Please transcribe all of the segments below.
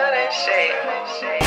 and kill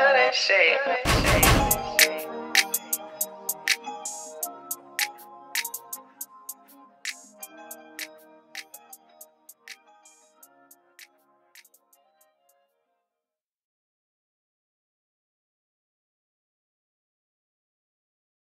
Come and.